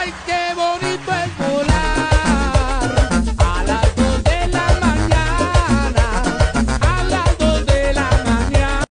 hay que